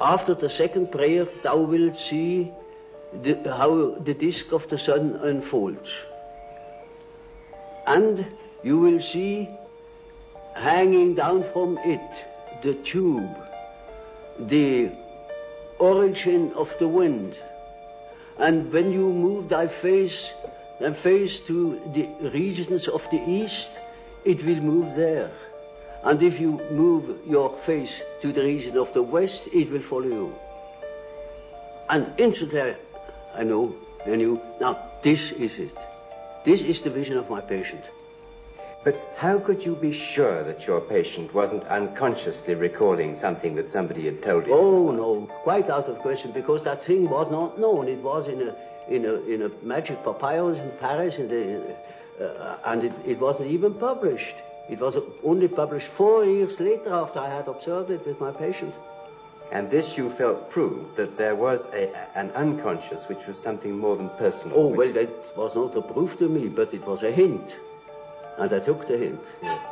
after the second prayer, thou wilt see the, how the disk of the sun unfolds. And you will see hanging down from it the tube, the origin of the wind. And when you move thy face and face to the regions of the east, it will move there. And if you move your face to the region of the west, it will follow you. And instantly I know, I knew, now this is it. This is the vision of my patient. But how could you be sure that your patient wasn't unconsciously recalling something that somebody had told him? Oh no, quite out of question, because that thing was not known. It was in a in a in a magic papyrus in Paris, in the, uh, and it, it wasn't even published. It was only published four years later after I had observed it with my patient. And this you felt proved that there was a, an unconscious which was something more than personal. Oh, well, that was not a proof to me, but it was a hint. And I took the hint. Yes.